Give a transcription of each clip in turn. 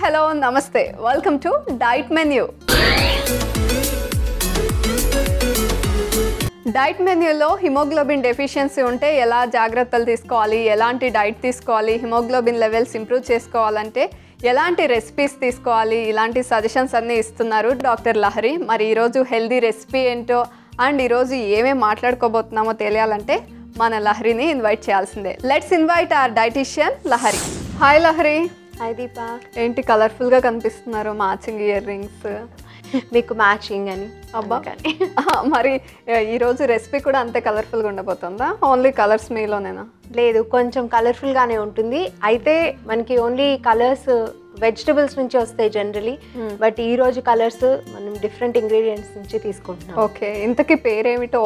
Hello నమస్తే. Welcome to diet menu diet మెన్యూలో haemoglobin deficiency ఉంటే ఎలా జాగ్రత్తలు తీసుకోవాలి? ఎలాంటి డైట్ తీసుకోవాలి? హిమోగ్లోబిన్ లెవెల్స్ ఇంప్రూవ్ చేసుకోవాలంటే ఎలాంటి రెసిపీస్ తీసుకోవాలి? ఇలాంటి సజెషన్స్ అన్నీ ఇస్తున్నారు డాక్టర్ లహరి. మరి ఈరోజు హెల్దీ రెసిపీ ఏంటో అండ్ ఈరోజు ఏమేమి మాట్లాడుకోబోతున్నామో తెలియాలంటే మన లహరిని ఇన్వైట్ చేయాల్సిందే. Let's invite our dietitian Lahari. Hi Lahari. Hi Deepa ఏంటి కలర్ఫుల్గా కనిపిస్తున్నారు మ్యాచింగ్ ఇయర్ రింగ్స్ మీకు మ్యాచింగ్ అని. అబ్బా. అందుకని. మరి ఈరోజు రెసిపీ కూడా అంతే కలర్ఫుల్గా ఉండబోతుందా? ఓన్లీ కలర్స్ మీలోనేనా? లేదు కొంచెం కలర్ఫుల్ గానే ఉంటుంది. అయితే మనకి ఓన్లీ కలర్స్ వెజిటబుల్స్ నుంచి వస్తాయి జనరలీ బట్ ఈ రోజు కలర్స్ మనం డిఫరెంట్ ఇంగ్రీడియంట్స్ నుంచి తీసుకుంటున్నాం. ఓకే ఇంతకీ పేరేమిటో?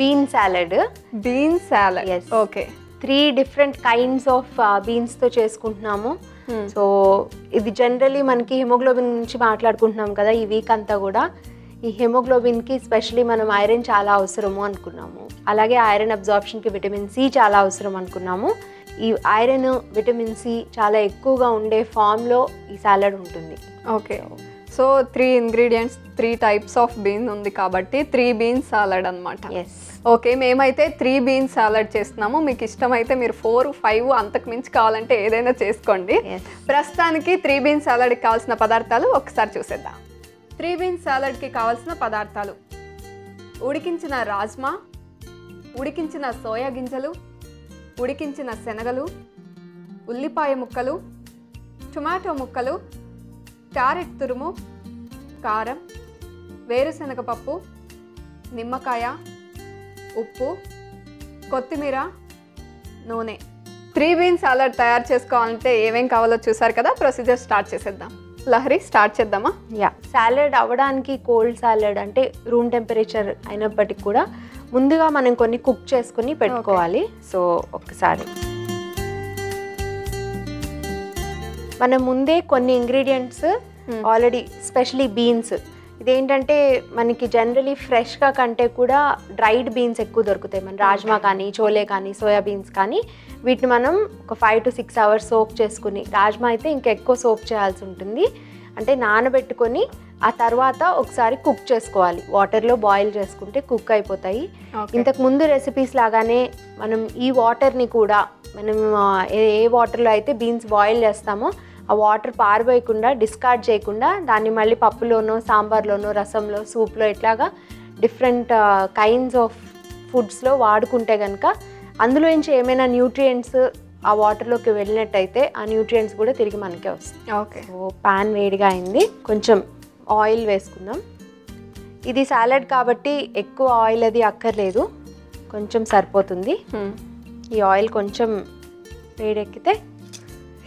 Bean salad bean salad. Okay three different kinds of బీన్స్తో చేసుకుంటున్నాము. సో ఇది జనరలీ మనకి హిమోగ్లోబిన్ నుంచి మాట్లాడుకుంటున్నాం కదా ఈ వీక్ అంతా కూడా. ఈ hemoglobin కి స్పెషలీ మనం ఐరన్ చాలా అవసరము అనుకున్నాము. అలాగే ఐరన్ అబ్జార్ప్షన్కి విటమిన్ సి చాలా అవసరం అనుకున్నాము. ఈ ఐరన్ విటమిన్ సి చాలా ఎక్కువగా ఉండే ఫామ్లో ఈ సాలడ్ ఉంటుంది. Okay so three ingredients three types of bean ఉంది కాబట్టి త్రీ బీన్ సాలడ్ అన్నమాట. ఎస్ ఓకే మేమైతే త్రీ బీన్ సాలడ్ చేస్తున్నాము. మీకు ఇష్టమైతే మీరు ఫోర్ ఫైవ్ అంతకు మించి కావాలంటే ఏదైనా చేసుకోండి. ప్రస్తుతానికి త్రీ బీన్ సాలడ్కి కావాల్సిన పదార్థాలు ఒకసారి చూసేద్దాం. త్రీ బీన్ సాలడ్కి కావాల్సిన పదార్థాలు. ఉడికించిన రాజ్మా ఉడికించిన సోయా గింజలు ఉడికించిన శనగలు ఉల్లిపాయ ముక్కలు టొమాటో ముక్కలు క్యారెట్ తురుము కారం వేరుశనగ పప్పు నిమ్మకాయ ఉప్పు కొత్తిమీర నూనె. త్రీ బీన్ సాలడ్ తయారు చేసుకోవాలంటే ఏమేం కావాలో చూసారు కదా? ప్రొసీజర్ స్టార్ట్ చేసేద్దాం. లహరి స్టార్ట్ చేద్దామా? యా. సాలడ్ అవ్వడానికి కోల్డ్ సాలడ్ అంటే రూమ్ టెంపరేచర్ అయినప్పటికీ కూడా ముందుగా మనం కొన్ని కుక్ చేసుకుని పెట్టుకోవాలి. సో ఒక్కసారి. మనం ముందే కొన్ని ఇంగ్రీడియంట్స్ ఆల్రెడీ స్పెషలీ బీన్స్ ఇదేంటంటే మనకి జనరలీ ఫ్రెష్గా కంటే కూడా డ్రైడ్ బీన్స్ ఎక్కువ దొరుకుతాయి. మన రాజ్మా కానీ చోలే కానీ సోయా బీన్స్ కానీ వీటిని మనం ఒక five to six hours soak చేసుకుని రాజ్మా అయితే ఇంకా ఎక్కువ సోక్ చేయాల్సి ఉంటుంది. అంటే నానబెట్టుకొని ఆ తర్వాత ఒకసారి కుక్ చేసుకోవాలి. వాటర్లో బాయిల్ చేసుకుంటే కుక్ అయిపోతాయి. ఇంతకు ముందు రెసిపీస్ లాగానే మనం ఈ వాటర్ని కూడా మనం ఏ వాటర్లో అయితే బీన్స్ బాయిల్ చేస్తామో ఆ వాటర్ పారిపోయకుండా డిస్కార్డ్ చేయకుండా దాన్ని మళ్ళీ పప్పులోనో సాంబార్లోనో రసంలో సూప్లో ఇట్లాగా డిఫరెంట్ కైండ్స్ ఆఫ్ ఫుడ్స్లో వాడుకుంటే కనుక అందులో నుంచి ఏమైనా న్యూట్రియంట్స్ ఆ వాటర్లోకి వెళ్ళినట్టయితే ఆ న్యూట్రియంట్స్ కూడా తిరిగి మనకే వస్తాయి. ఓకే. సో పాన్ వేడిగా అయింది. కొంచెం ఆయిల్ వేసుకుందాం. ఇది సాలడ్ కాబట్టి ఎక్కువ ఆయిల్ అది అక్కర్లేదు. కొంచెం సరిపోతుంది. ఈ ఆయిల్ కొంచెం వేడెక్కితే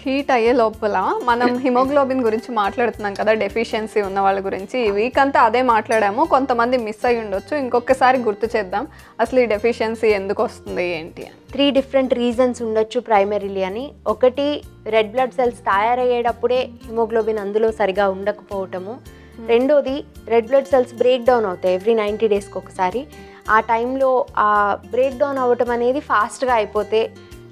హీట్ అయ్యే లోపల మనం హిమోగ్లోబిన్ గురించి మాట్లాడుతున్నాం కదా డెఫిషియన్సీ ఉన్న వాళ్ళ గురించి. ఈ వీక్ అంతా అదే మాట్లాడాము. కొంతమంది మిస్ అయ్యి ఉండొచ్చు. ఇంకొకసారి గుర్తు చేద్దాం. అసలు ఈ డెఫిషియన్సీ ఎందుకు వస్తుంది ఏంటి అని. త్రీ డిఫరెంట్ రీజన్స్ ఉండొచ్చు ప్రైమరీలీ అని. ఒకటి రెడ్ బ్లడ్ సెల్స్ తయారయ్యేటప్పుడే హిమోగ్లోబిన్ అందులో సరిగా ఉండకపోవటము. రెండోది red blood cells break down అవుతాయి ఎవ్రీ నైంటీ డేస్కి ఒకసారి. ఆ టైంలో ఆ బ్రేక్ డౌన్ అవ్వటం అనేది ఫాస్ట్గా అయిపోతే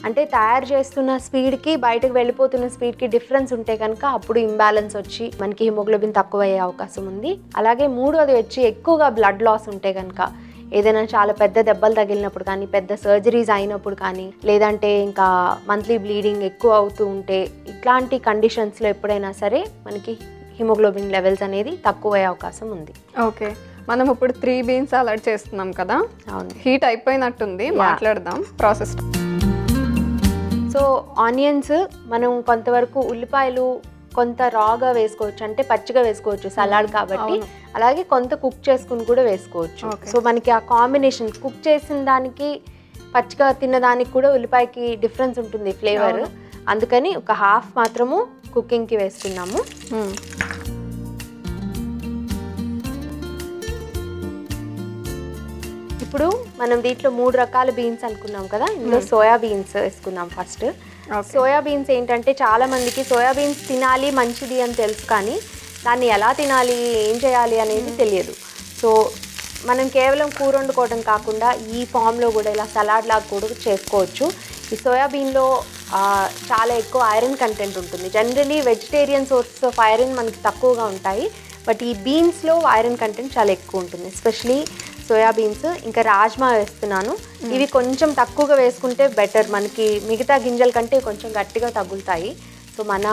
అంటే తయారు చేస్తున్న స్పీడ్కి బయటకు వెళ్ళిపోతున్న స్పీడ్కి డిఫరెన్స్ ఉంటే కనుక అప్పుడు ఇంబ్యాలెన్స్ వచ్చి మనకి హిమోగ్లోబిన్ తక్కువ అయ్యే అవకాశం ఉంది. అలాగే మూడోది వచ్చి ఎక్కువగా బ్లడ్ లాస్ ఉంటే కనుక ఏదైనా చాలా పెద్ద దెబ్బలు తగిలినప్పుడు కానీ పెద్ద సర్జరీస్ అయినప్పుడు కానీ లేదంటే ఇంకా మంత్లీ బ్లీడింగ్ ఎక్కువ అవుతూ ఉంటే ఇట్లాంటి కండిషన్స్లో ఎప్పుడైనా సరే మనకి హిమోగ్లోబిన్ లెవెల్స్ అనేది తక్కువ అయ్యే అవకాశం ఉంది. ఓకే. మనం ఇప్పుడు త్రీ బీన్స్ అలర్ట్ చేస్తున్నాం కదా? హీట్ అయిపోయినట్టుంది. మాట్లాడదాం. ప్రాసెస్ సో ఆనియన్స్ మనం కొంతవరకు ఉల్లిపాయలు కొంత రాగా వేసుకోవచ్చు అంటే పచ్చిగా వేసుకోవచ్చు సలాడ్ కాబట్టి. అలాగే కొంత కుక్ చేసుకుని కూడా వేసుకోవచ్చు. సో మనకి ఆ కాంబినేషన్ కుక్ చేసిన దానికి పచ్చిగా తిన్నదానికి కూడా ఉల్లిపాయకి డిఫరెన్స్ ఉంటుంది ఫ్లేవర్. అందుకని ఒక హాఫ్ మాత్రము కుకింగ్కి వేస్తున్నాము ఇప్పుడు మనం దీంట్లో మూడు రకాల బీన్స్ అనుకున్నాం కదా? ఇందులో సోయా బీన్స్ వేసుకుందాం ఫస్ట్. సోయా బీన్స్ ఏంటంటే చాలా మందికి సోయా బీన్స్ తినాలి మంచిది అని తెలుసు కానీ దాన్ని ఎలా తినాలి ఏం చేయాలి అనేది తెలియదు. సో మనం కేవలం కూర వండుకోవడం కాకుండా ఈ ఫామ్లో కూడా ఇలా సలాడ్ లాగా కూడా చేసుకోవచ్చు. ఈ సోయాబీన్లో చాలా ఎక్కువ ఐరన్ కంటెంట్ ఉంటుంది. Generally vegetarian sources of iron మనకి తక్కువగా ఉంటాయి. బట్ ఈ బీన్స్లో ఐరన్ కంటెంట్ చాలా ఎక్కువ ఉంటుంది. ఎస్పెషలీ సోయా బీన్స్ ఇంకా రాజ్మా వేస్తున్నాను. ఇవి కొంచెం తక్కువగా వేసుకుంటే బెటర్. మనకి మిగతా గింజల కంటే కొంచెం గట్టిగా తగులుతాయి. సో మన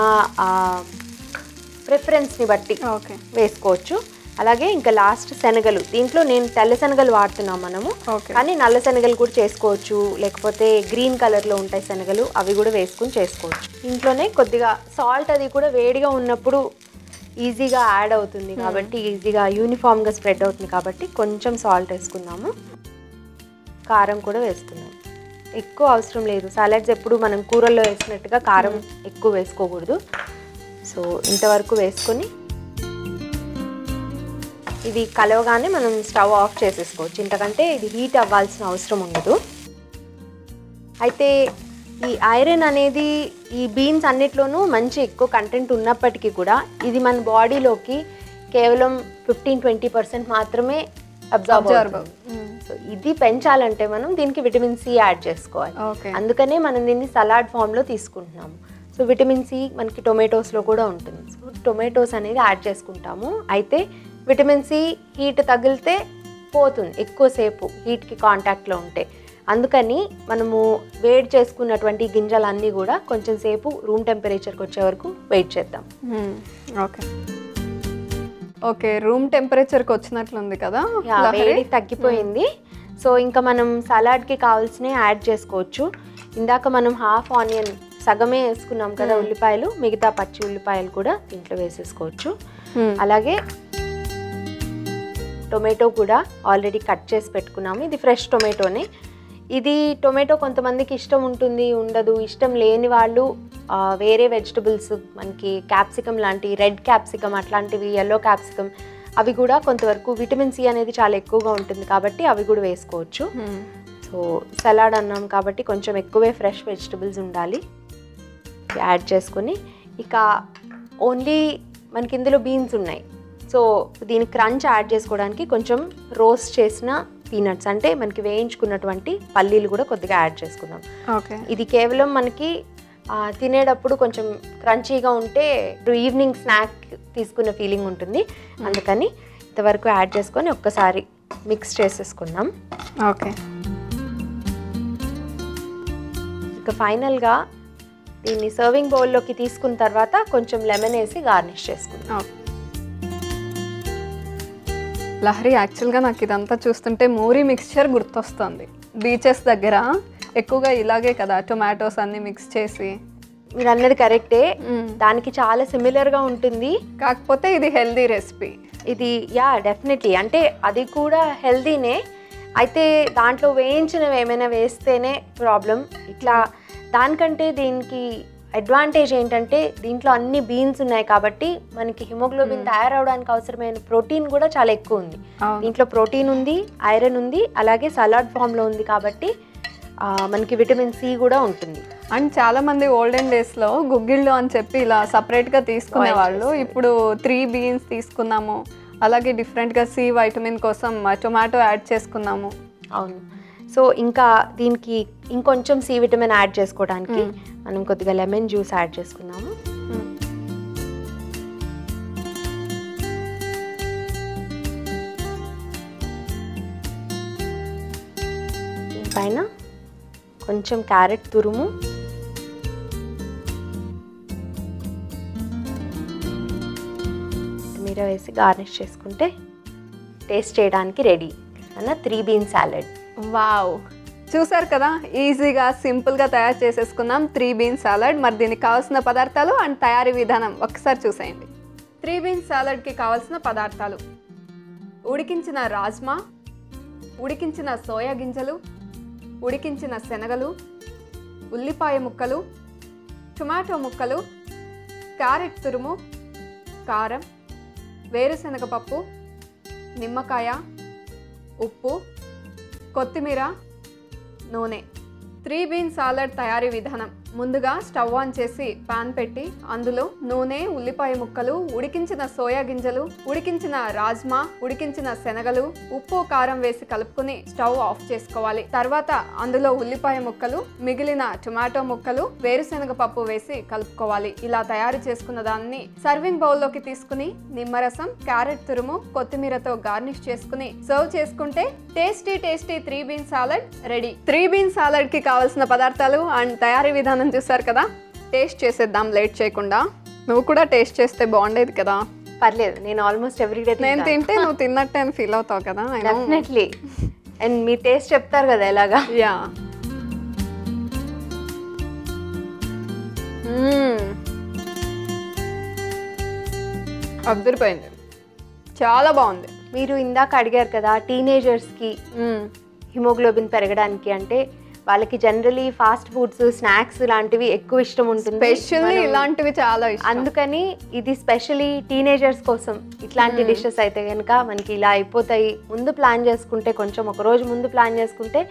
ప్రిఫరెన్స్ని బట్టి ఓకే. వేసుకోవచ్చు. అలాగే ఇంకా లాస్ట్ శనగలు. దీంట్లో నేను తెల్ల శనగలు వాడుతున్నాం మనము. ఓకే. కానీ నల్ల శనగలు కూడా చేసుకోవచ్చు. లేకపోతే గ్రీన్ కలర్లో ఉంటాయి శనగలు అవి కూడా వేసుకుని చేసుకోవచ్చు. ఇంట్లోనే కొద్దిగా సాల్ట్ అది కూడా వేడిగా ఉన్నప్పుడు ఈజీగా యాడ్ అవుతుంది కాబట్టి ఈజీగా యూనిఫామ్గా స్ప్రెడ్ అవుతుంది కాబట్టి కొంచెం సాల్ట్ వేసుకుందాము. కారం కూడా వేసుకుందాం. ఎక్కువ అవసరం లేదు. సాలడ్స్ ఎప్పుడు మనం కూరల్లో వేసినట్టుగా కారం ఎక్కువ వేసుకోకూడదు. సో ఇంతవరకు వేసుకొని ఇది కలవగానే మనం స్టవ్ ఆఫ్ చేసేసుకోవచ్చు. ఇంతకంటే ఇది హీట్ అవ్వాల్సిన అవసరం ఉండదు. అయితే ఈ ఐరన్ అనేది ఈ బీన్స్ అన్నిట్లోనూ మంచి ఎక్కువ కంటెంట్ ఉన్నప్పటికీ కూడా ఇది మన బాడీలోకి కేవలం ఫిఫ్టీన్ ట్వంటీ పర్సెంట్ మాత్రమే అబ్జర్వ్ సో ఇది పెంచాలంటే మనం దీనికి విటమిన్ సి యాడ్ చేసుకోవాలి. అందుకనే మనం దీన్ని సలాడ్ ఫామ్లో తీసుకుంటున్నాము. సో విటమిన్ సి మనకి టొమాటోస్లో కూడా ఉంటుంది. సో టొమాటోస్ అనేది యాడ్ చేసుకుంటాము. అయితే విటమిన్ సి హీట్ తగిలితే పోతుంది. ఎక్కువసేపు హీట్కి కాంటాక్ట్లో ఉంటే. అందుకని మనము వేడి చేసుకున్నటువంటి గింజలన్నీ కూడా కొంచెం సేపు రూమ్ టెంపరేచర్కి వచ్చే వరకు వెయిట్ చేద్దాం. ఓకే ఓకే రూమ్ టెంపరేచర్కి వచ్చినట్లుంది కదా? వేడి తగ్గిపోయింది. సో ఇంకా మనం సలాడ్కి కావాల్సినవి యాడ్ చేసుకోవచ్చు. ఇందాక మనం హాఫ్ ఆనియన్ సగమే వేసుకున్నాం కదా ఉల్లిపాయలు మిగతా పచ్చి ఉల్లిపాయలు కూడా దీంట్లో వేసేసుకోవచ్చు. Hmm. అలాగే టొమాటో కూడా ఆల్రెడీ కట్ చేసి పెట్టుకున్నాము. ఇది ఫ్రెష్ టొమాటోనే ఇది టొమాటో కొంతమందికి ఇష్టం ఉంటుంది ఉండదు. ఇష్టం లేని వాళ్ళు వేరే వెజిటబుల్స్ మనకి క్యాప్సికమ్ లాంటి రెడ్ క్యాప్సికమ్ అట్లాంటివి ఎల్లో క్యాప్సికమ్ అవి కూడా కొంతవరకు విటమిన్ సి అనేది చాలా ఎక్కువగా ఉంటుంది కాబట్టి అవి కూడా వేసుకోవచ్చు. సో సలాడ్ అన్నాం కాబట్టి కొంచెం ఎక్కువే ఫ్రెష్ వెజిటబుల్స్ ఉండాలి. యాడ్ చేసుకొని ఇక ఓన్లీ మనకి ఇందులో బీన్స్ ఉన్నాయి. సో దీని క్రంచ్ యాడ్ చేసుకోవడానికి కొంచెం రోస్ట్ చేసిన పీనట్స్ అంటే మనకి వేయించుకున్నటువంటి పల్లీలు కూడా కొద్దిగా యాడ్ చేసుకుందాం. ఓకే. ఇది కేవలం మనకి తినేటప్పుడు కొంచెం క్రంచీగా ఉంటే ఇప్పుడు ఈవినింగ్ స్నాక్ తీసుకున్న ఫీలింగ్ ఉంటుంది. అందుకని ఇంతవరకు యాడ్ చేసుకొని ఒక్కసారి మిక్స్ చేసేసుకుందాం. ఓకే. ఇక ఫైనల్గా దీన్ని సర్వింగ్ బౌల్లోకి తీసుకున్న తర్వాత కొంచెం లెమన్ వేసి గార్నిష్ చేసుకుందాం. ఓకే. లహరి యాక్చువల్గా నాకు ఇదంతా చూస్తుంటే మూరీ మిక్స్చర్ గుర్తొస్తుంది. బీచెస్ దగ్గర ఎక్కువగా ఇలాగే కదా టొమాటోస్ అన్ని మిక్స్ చేసి. మీరు అన్నది కరెక్టే. దానికి చాలా సిమిలర్గా ఉంటుంది. కాకపోతే ఇది హెల్దీ రెసిపీ ఇది యా డెఫినెట్లీ అంటే అది కూడా హెల్దీనే అయితే దాంట్లో వేయించినవి ఏమైనా వేస్తేనే ప్రాబ్లం ఇట్లా దానికంటే దీనికి అడ్వాంటేజ్ ఏంటంటే దీంట్లో అన్ని బీన్స్ ఉన్నాయి కాబట్టి మనకి హిమోగ్లోబిన్ తయారవడానికి అవసరమైన ప్రోటీన్ కూడా చాలా ఎక్కువ ఉంది. దీంట్లో ప్రోటీన్ ఉంది ఐరన్ ఉంది అలాగే సలాడ్ ఫామ్లో ఉంది కాబట్టి మనకి విటమిన్ సి కూడా ఉంటుంది. అండ్ చాలా మంది ఓల్డెన్ డేస్లో గుగ్గిళ్ళు అని చెప్పి ఇలా సపరేట్గా తీసుకునే వాళ్ళు. ఇప్పుడు త్రీ బీన్స్ తీసుకున్నాము అలాగే డిఫరెంట్గా సి వైటమిన్ కోసం టొమాటో యాడ్ చేసుకున్నాము. అవును. సో ఇంకా దీనికి ఇంకొంచెం సి విటమిన్ యాడ్ చేసుకోవడానికి మనం కొద్దిగా లెమన్ జ్యూస్ యాడ్ చేసుకుందాము. పైన కొంచెం క్యారెట్ తురుము. కొత్తిమీర వేసి గార్నిష్ చేసుకుంటే టేస్ట్ చేయడానికి రెడీ. అన్న త్రీ బీన్ సాలెడ్. వావ్. చూసారు కదా ఈజీగా సింపుల్గా తయారు చేసేసుకున్నాం త్రీ బీన్ సాలడ్. మరి దీనికి కావాల్సిన పదార్థాలు అండ్ తయారీ విధానం ఒకసారి చూసేయండి. త్రీ బీన్ సాలడ్కి కావాల్సిన పదార్థాలు. ఉడికించిన రాజ్మా ఉడికించిన సోయా గింజలు ఉడికించిన శనగలు ఉల్లిపాయ ముక్కలు టొమాటో ముక్కలు క్యారెట్ తురుము కారం వేరుశనగ పప్పు నిమ్మకాయ ఉప్పు కొత్తిమీర నూనె. త్రీ బీన్ సాలడ్ తయారీ విధానం. ముందుగా స్టవ్ ఆన్ చేసి పాన్ పెట్టి అందులో నూనె ఉల్లిపాయ ముక్కలు ఉడికించిన సోయా గింజలు ఉడికించిన రాజ్మా ఉడికించిన శనగలు ఉప్పు కారం వేసి కలుపుకుని స్టవ్ ఆఫ్ చేసుకోవాలి. తర్వాత అందులో ఉల్లిపాయ ముక్కలు మిగిలిన టొమాటో ముక్కలు వేరుశనగ పప్పు వేసి కలుపుకోవాలి. ఇలా తయారు చేసుకున్న దాన్ని సర్వింగ్ బౌల్లోకి తీసుకుని నిమ్మరసం క్యారెట్ తురుము కొత్తిమీరతో గార్నిష్ చేసుకుని సర్వ్ చేసుకుంటే tasty tasty three bean salad ready. Three bean సాలడ్కి కావాల్సిన పదార్థాలు అండ్ తయారీ విధానం చూసారు కదా? టేస్ట్ చేసేద్దాం లేట్ చేయకుండా. నువ్వు కూడా టేస్ట్ చేస్తే బాగుండేది కదా? పర్లేదు నేను ఆల్మోస్ట్ ఎవ్రీడే నేను తింటే నువ్వు తిన్నట్టే అని ఫీల్ అవుతావు కదా డెఫినెట్లీ అండ్ మీ టేస్ట్ చెప్తారు కదా ఎలాగా? యా అద్దరిపోయింది చాలా బాగుంది. మీరు ఇందాక అడిగారు కదా టీనేజర్స్కి హిమోగ్లోబిన్ పెరగడానికి అంటే వాళ్ళకి జనరలీ ఫాస్ట్ ఫుడ్స్ స్నాక్స్ లాంటివి ఎక్కువ ఇష్టం ఉంటుంది. స్పెషల్లీ ఇలాంటివి చాలా ఇష్టం. అందుకని ఇది స్పెషలీ టీనేజర్స్ కోసం ఇట్లాంటి డిషెస్ అయితే కనుక మనకి ఇలా అయిపోతాయి. ముందు ప్లాన్ చేసుకుంటే కొంచెం ఒక రోజు ముందు ప్లాన్ చేసుకుంటే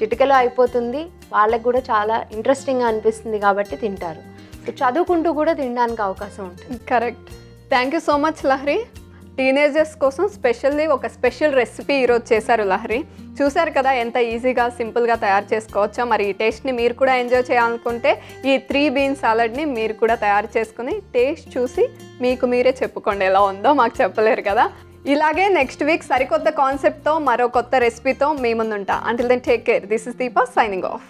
చిటికలో అయిపోతుంది. వాళ్ళకి కూడా చాలా ఇంట్రెస్టింగ్గా అనిపిస్తుంది కాబట్టి తింటారు. సో చదువుకుంటూ కూడా తినడానికి అవకాశం ఉంటుంది. Correct thank you so much Lahari teenagers కోసం స్పెషల్లీ ఒక స్పెషల్ రెసిపీ ఈరోజు చేశారు లహరి. చూశారు కదా ఎంత ఈజీగా సింపుల్గా తయారు చేసుకోవచ్చో. మరి ఈ టేస్ట్ని మీరు కూడా ఎంజాయ్ చేయాలనుకుంటే ఈ త్రీ బీన్ సాలడ్ని మీరు కూడా తయారు చేసుకుని టేస్ట్ చూసి మీకు మీరే చెప్పుకోండి ఎలా ఉందో మాకు చెప్పలేరు కదా. ఇలాగే నెక్స్ట్ వీక్ సరికొత్త కాన్సెప్ట్తో మరో కొత్త రెసిపీతో మీ ముందుంటా. Until then take care this is Deepa signing off